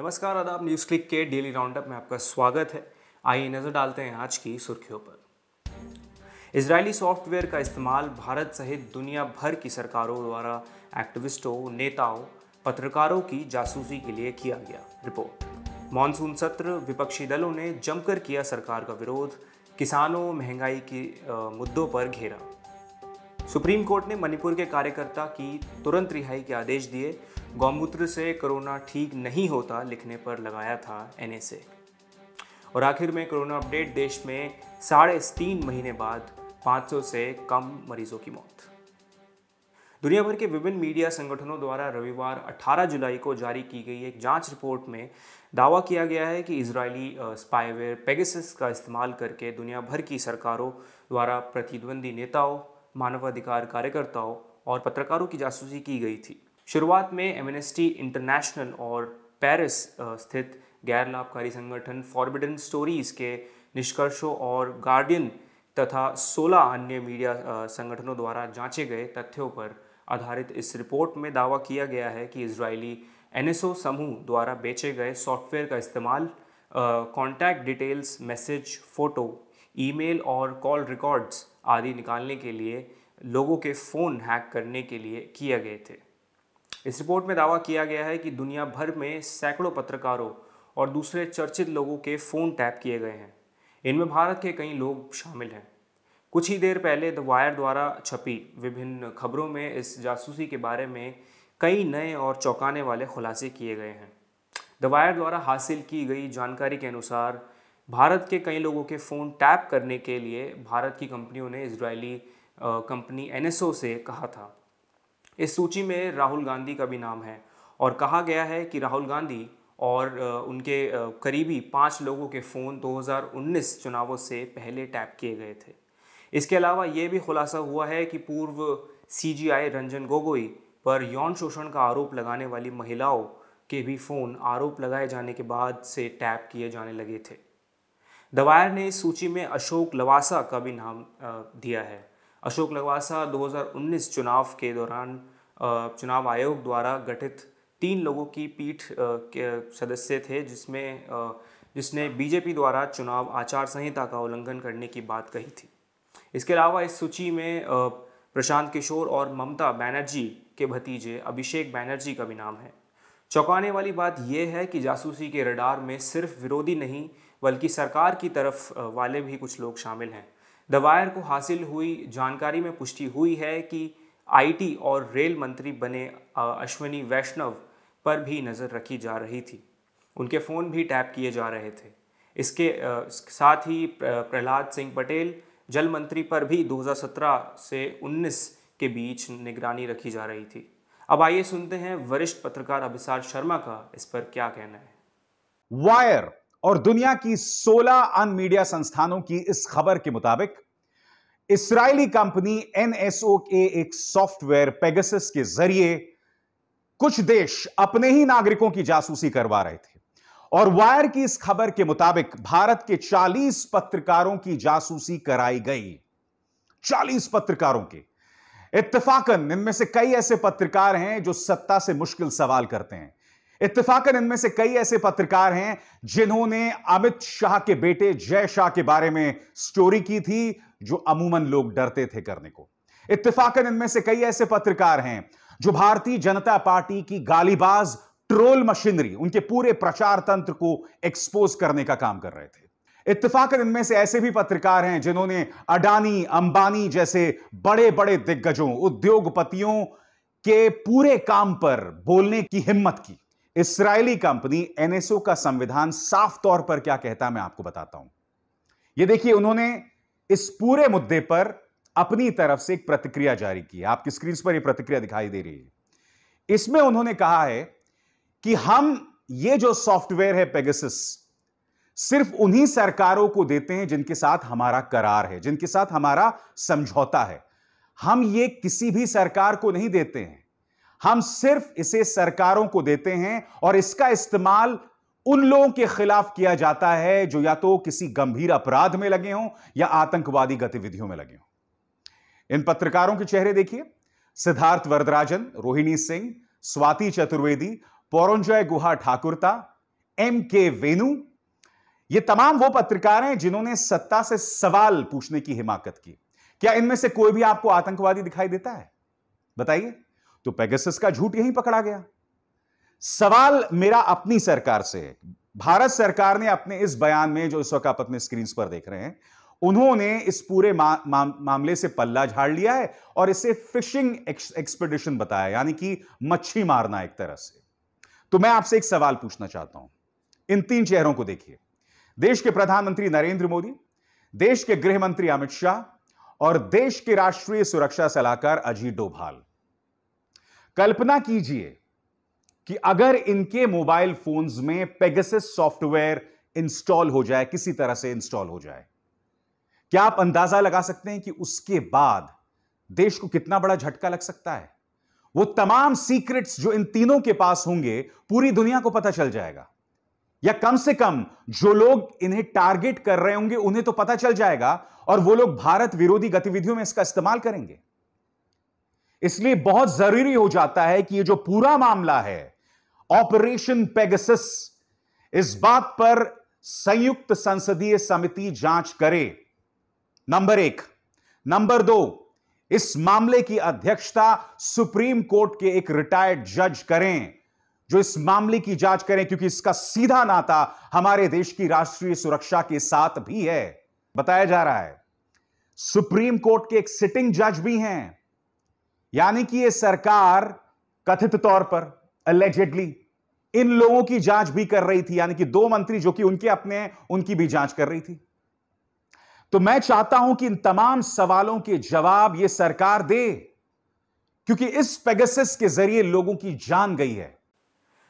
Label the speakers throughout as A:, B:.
A: नमस्कार, आदाब news click के डेली राउंडअप में आपका स्वागत है। आइए नज़र डालते हैं आज की सुर्खियों पर। इजरायली सॉफ्टवेयर का इस्तेमाल भारत सहित दुनिया भर की सरकारों द्वारा एक्टिविस्टों, नेताओं, पत्रकारों की जासूसी के लिए किया गया रिपोर्ट। मानसून सत्र, विपक्षी दलों ने जमकर किया सरकार का विरोध, किसानों महँगाई के मुद्दों पर घेरा। सुप्रीम कोर्ट ने मणिपुर के कार्यकर्ता की तुरंत रिहाई के आदेश दिए गौमूत्र से कोरोना ठीक नहीं होता लिखने पर लगाया था एनएसए और आखिर में कोरोना अपडेट देश में साढ़े तीन महीने बाद 500 से कम मरीजों की मौत। दुनिया भर के विभिन्न मीडिया संगठनों द्वारा रविवार 18 जुलाई को जारी की गई एक जाँच रिपोर्ट में दावा किया गया है कि इजरायली अ, स्पाईवेयर पेगासस का इस्तेमाल करके दुनिया भर की सरकारों द्वारा प्रतिद्वंदी नेताओं मानवाधिकार कार्यकर्ताओं और पत्रकारों की जासूसी की गई थी। शुरुआत में एमनेस्टी इंटरनेशनल और पेरिस स्थित गैर लाभकारी संगठन फॉरबिडन स्टोरीज के निष्कर्षों और गार्डियन तथा 16 अन्य मीडिया संगठनों द्वारा जांचे गए तथ्यों पर आधारित इस रिपोर्ट में दावा किया गया है कि इसराइली एनएसओ समूह द्वारा बेचे गए सॉफ्टवेयर का इस्तेमाल contact details message photo email और कॉल रिकॉर्ड्स आदि निकालने के लिए लोगों के फ़ोन हैक करने के लिए किए गए थे। इस रिपोर्ट में दावा किया गया है कि दुनिया भर में सैकड़ों पत्रकारों और दूसरे चर्चित लोगों के फ़ोन टैप किए गए हैं। इनमें भारत के कई लोग शामिल हैं। कुछ ही देर पहले द वायर द्वारा छपी विभिन्न खबरों में इस जासूसी के बारे में कई नए और चौंकाने वाले खुलासे किए गए हैं। द वायर द्वारा हासिल की गई जानकारी के अनुसार भारत के कई लोगों के फ़ोन टैप करने के लिए भारत की कंपनियों ने इजरायली अ, कंपनी एनएसओ से कहा था। इस सूची में राहुल गांधी का भी नाम है। और कहा गया है कि राहुल गांधी और उनके करीबी पाँच लोगों के फ़ोन 2019 चुनावों से पहले टैप किए गए थे। इसके अलावा ये भी खुलासा हुआ है कि पूर्व सीजीआई रंजन गोगोई पर यौन शोषण का आरोप लगाने वाली महिलाओं के भी फ़ोन आरोप लगाए जाने के बाद से टैप किए जाने लगे थे। दवायर ने इस सूची में अशोक लवासा का भी नाम दिया है। अशोक लवासा 2019 चुनाव के दौरान चुनाव आयोग द्वारा गठित तीन लोगों की पीठ के सदस्य थे, जिसमें जिसने बीजेपी द्वारा चुनाव आचार संहिता का उल्लंघन करने की बात कही थी। इसके अलावा इस सूची में प्रशांत किशोर और ममता बनर्जी के भतीजे अभिषेक बैनर्जी का भी नाम है। चौंकाने वाली बात यह है कि जासूसी के रडार में सिर्फ़ विरोधी नहीं, बल्कि सरकार की तरफ़ वाले भी कुछ लोग शामिल हैं। दवायर को हासिल हुई जानकारी में पुष्टि हुई है कि आईटी और रेल मंत्री बने अश्विनी वैष्णव पर भी नज़र रखी जा रही थी। उनके फ़ोन भी टैप किए जा रहे थे। इसके साथ ही प्रहलाद सिंह पटेल, जल मंत्री पर भी 2017 से 19 के बीच निगरानी रखी जा रही थी। अब आइए सुनते हैं वरिष्ठ पत्रकार अभिसार शर्मा का इस पर क्या कहना है।
B: वायर और दुनिया की 16 अन्य मीडिया संस्थानों की इस खबर के मुताबिक इसराइली कंपनी एनएसओ के एक सॉफ्टवेयर पेगासस के ज़रिए कुछ देश अपने ही नागरिकों की जासूसी करवा रहे थे। और वायर की इस खबर के मुताबिक भारत के 40 पत्रकारों की जासूसी कराई गई। 40 पत्रकारों के। इत्तेफाकन, इनमें से कई ऐसे पत्रकार हैं जो सत्ता से मुश्किल सवाल करते हैं। इत्तेफाकन इनमें से कई ऐसे पत्रकार हैं जिन्होंने अमित शाह के बेटे जय शाह के बारे में स्टोरी की थी, जो अमूमन लोग डरते थे करने को। इत्तेफाकन इनमें से कई ऐसे पत्रकार हैं जो भारतीय जनता पार्टी की गालीबाज, ट्रोल मशीनरी, उनके पूरे प्रचार तंत्र को एक्सपोज करने का काम कर रहे थे। इत्तेफाकन इनमें से ऐसे भी पत्रकार हैं जिन्होंने अडानी, अंबानी जैसे बड़े बड़े दिग्गजों, उद्योगपतियों के पूरे काम पर बोलने की हिम्मत की। इसराइली कंपनी एनएसओ का संविधान साफ़ तौर पर क्या कहता है मैं आपको बताता हूँ। ये देखिए, उन्होंने इस पूरे मुद्दे पर अपनी तरफ़ से एक प्रतिक्रिया जारी की है। आपकी स्क्रीन पर यह प्रतिक्रिया दिखाई दे रही है। इसमें उन्होंने कहा है कि हम ये जो सॉफ्टवेयर है पेगसिस, सिर्फ़ उन्हीं सरकारों को देते हैं जिनके साथ हमारा करार है, जिनके साथ हमारा समझौता है। हम ये किसी भी सरकार को नहीं देते हैं। हम सिर्फ़ इसे सरकारों को देते हैं और इसका इस्तेमाल उन लोगों के खिलाफ किया जाता है जो या तो किसी गंभीर अपराध में लगे हों या आतंकवादी गतिविधियों में लगे हों। इन पत्रकारों के चेहरे देखिए। सिद्धार्थ वरदराजन, रोहिणी सिंह, स्वाति चतुर्वेदी, पौरंजय गुहा ठाकुरता, एम के वेनु ये तमाम वो पत्रकार हैं जिन्होंने सत्ता से सवाल पूछने की हिमाकत की। क्या इनमें से कोई भी आपको आतंकवादी दिखाई देता है? बताइए। तो पेगसस का झूठ यहीं पकड़ा गया। सवाल मेरा अपनी सरकार से है। भारत सरकार ने अपने इस बयान में जो इस वक्त आप अपने स्क्रीन पर देख रहे हैं उन्होंने इस पूरे मा, मा, मामले से पल्ला झाड़ लिया है और इसे फिशिंग एक्सपेडिशन बताया यानी कि मच्छी मारना एक तरह से। तो मैं आपसे एक सवाल पूछना चाहता हूँ। इन तीन चेहरों को देखिए। देश के प्रधानमंत्री नरेंद्र मोदी देश के गृह मंत्री अमित शाह और देश के राष्ट्रीय सुरक्षा सलाहकार अजीत डोभाल। कल्पना कीजिए कि अगर इनके मोबाइल फोन्स में पेगसिस सॉफ्टवेयर इंस्टॉल हो जाए, किसी तरह से इंस्टॉल हो जाए, क्या आप अंदाज़ा लगा सकते हैं कि उसके बाद देश को कितना बड़ा झटका लग सकता है? वो तमाम सीक्रेट्स जो इन तीनों के पास होंगे, पूरी दुनिया को पता चल जाएगा। या कम से कम जो लोग इन्हें टारगेट कर रहे होंगे, उन्हें तो पता चल जाएगा और वो लोग भारत विरोधी गतिविधियों में इसका इस्तेमाल करेंगे। इसलिए बहुत ज़रूरी हो जाता है कि ये जो पूरा मामला है ऑपरेशन पेगसिस इस बात पर संयुक्त संसदीय समिति जाँच करे। नंबर एक। नंबर दो, इस मामले की अध्यक्षता सुप्रीम कोर्ट के एक रिटायर्ड जज करें, जो इस मामले की जाँच करें, क्योंकि इसका सीधा नाता हमारे देश की राष्ट्रीय सुरक्षा के साथ भी है। बताया जा रहा है। सुप्रीम कोर्ट के एक सिटिंग जज भी हैं। यानी कि यह सरकार कथित तौर पर अलेजेडली इन लोगों की जाँच भी कर रही थी, यानी कि दो मंत्री जो कि उनके अपने हैं, उनकी भी जाँच कर रही थी। तो मैं चाहता हूँ कि इन तमाम सवालों के जवाब यह सरकार दे, क्योंकि इस पेगसिस के ज़रिए लोगों की जान गई है।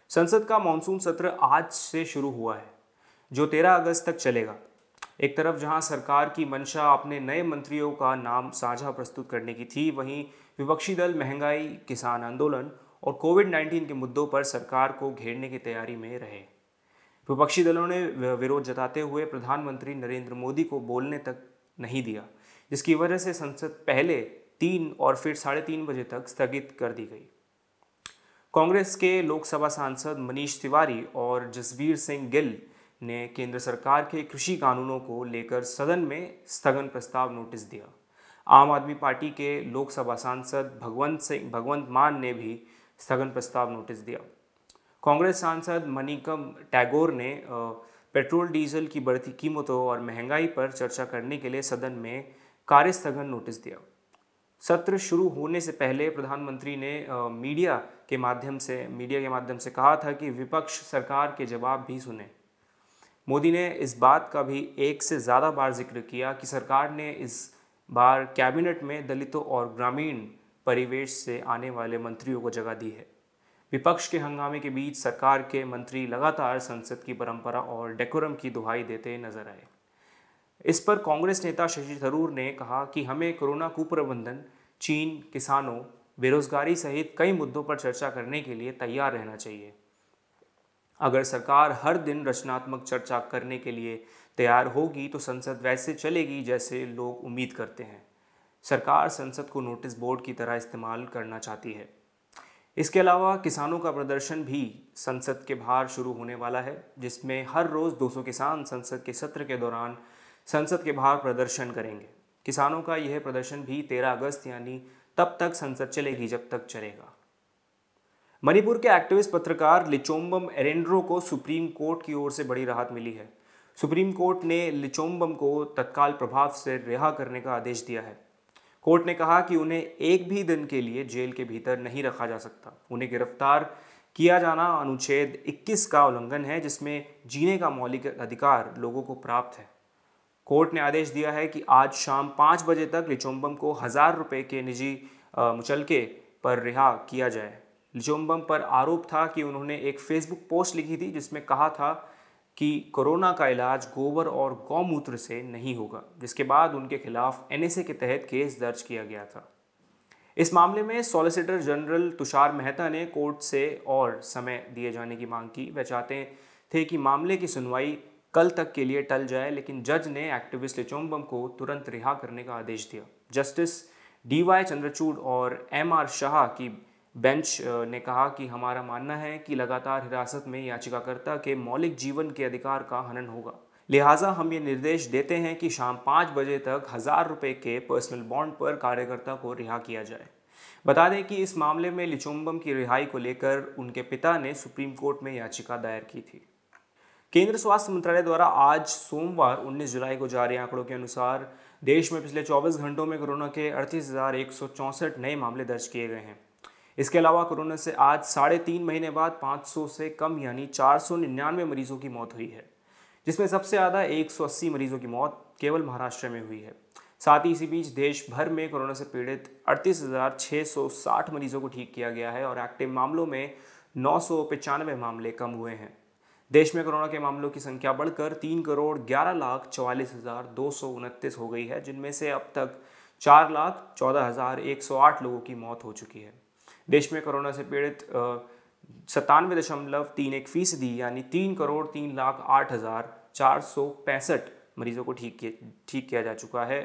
A: संसद का मानसून सत्र आज से शुरू हुआ है, जो 13 अगस्त तक चलेगा। एक तरफ़ जहाँ सरकार की मंशा अपने नए मंत्रियों का नाम साझा प्रस्तुत करने की थी, वहीं विपक्षी दल महँगाई, किसान आंदोलन और कोविड 19 के मुद्दों पर सरकार को घेरने की तैयारी में रहे। विपक्षी दलों ने विरोध जताते हुए प्रधानमंत्री नरेंद्र मोदी को बोलने तक नहीं दिया, जिसकी वजह से संसद पहले तीन और फिर साढ़े तीन बजे तक स्थगित कर दी गई। कांग्रेस के लोकसभा सांसद मनीष तिवारी और जसवीर सिंह गिल ने केंद्र सरकार के कृषि कानूनों को लेकर सदन में स्थगन प्रस्ताव नोटिस दिया। आम आदमी पार्टी के लोकसभा सांसद भगवंत सिंह, भगवंत मान ने भी स्थगन प्रस्ताव नोटिस दिया। कांग्रेस सांसद मनिकम टैगोर ने पेट्रोल डीजल की बढ़ती कीमतों और महँगाई पर चर्चा करने के लिए सदन में कार्य स्थगन नोटिस दिया। सत्र शुरू होने से पहले प्रधानमंत्री ने मीडिया के माध्यम से, मीडिया के माध्यम से कहा था कि विपक्ष सरकार के जवाब भी सुने। मोदी ने इस बात का भी एक से ज़्यादा बार ज़िक्र किया कि सरकार ने इस बार कैबिनेट में दलितों और ग्रामीण परिवेश से आने वाले मंत्रियों को जगह दी है। विपक्ष के हंगामे के बीच सरकार के मंत्री लगातार संसद की परंपरा और डेकोरम की दुहाई देते नज़र आए। इस पर कांग्रेस नेता शशि थरूर ने कहा कि हमें कोरोना कुप्रबंधन, चीन, किसानों, बेरोजगारी सहित कई मुद्दों पर चर्चा करने के लिए तैयार रहना चाहिए। अगर सरकार हर दिन रचनात्मक चर्चा करने के लिए तैयार होगी तो संसद वैसे चलेगी जैसे लोग उम्मीद करते हैं। सरकार संसद को नोटिस बोर्ड की तरह इस्तेमाल करना चाहती है। इसके अलावा किसानों का प्रदर्शन भी संसद के बाहर शुरू होने वाला है, जिसमें हर रोज़ 200 किसान संसद के सत्र के दौरान संसद के बाहर प्रदर्शन करेंगे। किसानों का यह प्रदर्शन भी 13 अगस्त यानी तब तक संसद चलेगी जब तक चलेगा। मणिपुर के एक्टिविस्ट पत्रकार लिचोम्बम एरेंड्रो को सुप्रीम कोर्ट की ओर से बड़ी राहत मिली है। सुप्रीम कोर्ट ने लिचोम्बम को तत्काल प्रभाव से रिहा करने का आदेश दिया है। कोर्ट ने कहा कि उन्हें एक भी दिन के लिए जेल के भीतर नहीं रखा जा सकता। उन्हें गिरफ़्तार किया जाना अनुच्छेद 21 का उल्लंघन है, जिसमें जीने का मौलिक अधिकार लोगों को प्राप्त है। कोर्ट ने आदेश दिया है कि आज शाम पाँच बजे तक लिचोम्बम को हज़ार रुपये के निजी मुचलके पर रिहा किया जाए। लिचोम्बम पर आरोप था कि उन्होंने एक फेसबुक पोस्ट लिखी थी, जिसमें कहा था कि कोरोना का इलाज गोबर और गौमूत्र से नहीं होगा, जिसके बाद उनके खिलाफ एनएसए के तहत केस दर्ज किया गया था। इस मामले में सॉलिसिटर जनरल तुषार मेहता ने कोर्ट से और समय दिए जाने की मांग की। वह चाहते थे कि मामले की सुनवाई कल तक के लिए टल जाए, लेकिन जज ने एक्टिविस्ट लिचोम्बम को तुरंत रिहा करने का आदेश दिया। जस्टिस डी वाई चंद्रचूड़ और एम आर शाह की बेंच ने कहा कि हमारा मानना है कि लगातार हिरासत में याचिकाकर्ता के मौलिक जीवन के अधिकार का हनन होगा। लिहाजा हम ये निर्देश देते हैं कि शाम पाँच बजे तक हज़ार रुपये के पर्सनल बॉन्ड पर कार्यकर्ता को रिहा किया जाए। बता दें कि इस मामले में लिचुम्बम की रिहाई को लेकर उनके पिता ने सुप्रीम कोर्ट में याचिका दायर की थी। केंद्र स्वास्थ्य मंत्रालय द्वारा आज सोमवार 19 जुलाई को जारी आंकड़ों के अनुसार देश में पिछले 24 घंटों में कोरोना के अड़तीस नए मामले दर्ज किए गए हैं। इसके अलावा कोरोना से आज साढ़े तीन महीने बाद 500 से कम यानी चार सौ निन्यानवे मरीजों की मौत हुई है, जिसमें सबसे ज़्यादा 180 मरीजों की मौत केवल महाराष्ट्र में हुई है। साथ ही इसी बीच देश भर में कोरोना से पीड़ित अड़तीस मरीजों को ठीक किया गया है और एक्टिव मामलों में नौ मामले कम हुए हैं। देश में कोरोना के मामलों की संख्या बढ़कर तीन करोड़ ग्यारह लाख चवालीस हज़ार दो सौ उनतीस हो गई है, जिनमें से अब तक चार लाख चौदह हज़ार एक सौ आठ लोगों की मौत हो चुकी है। देश में कोरोना से पीड़ित सत्तानवे दशमलव तीन एक फ़ीसदी, यानी तीन करोड़ तीन लाख आठ हज़ार चार सौ पैंसठ मरीजों को ठीक किया ठीक किया जा चुका है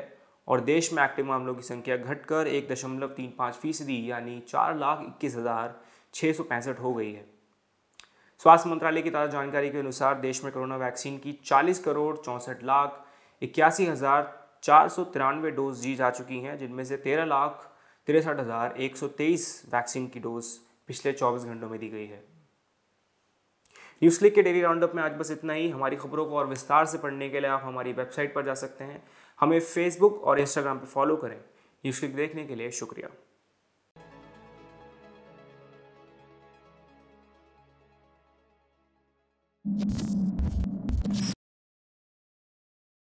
A: और देश में एक्टिव मामलों की संख्या घटकर एक दशमलव तीन पाँच फ़ीसदी, यानी चार लाख इक्कीस हज़ार छः सौ पैंसठ हो गई है। स्वास्थ्य मंत्रालय की ताज़ा जानकारी के अनुसार देश में कोरोना वैक्सीन की 40 करोड़ चौंसठ लाख इक्यासी हज़ार चार सौ तिरानवे डोज दी जा चुकी हैं, जिनमें से तेरह लाख तिरसठ हज़ार एक सौ तेईस वैक्सीन की डोज पिछले चौबीस घंटों में दी गई है। न्यूज़ क्लिक के डेली राउंडअप में आज बस इतना ही। हमारी खबरों को और विस्तार से पढ़ने के लिए आप हमारी वेबसाइट पर जा सकते हैं। हमें फेसबुक और इंस्टाग्राम पर फॉलो करें। न्यूज़ क्लिक देखने के लिए शुक्रिया। you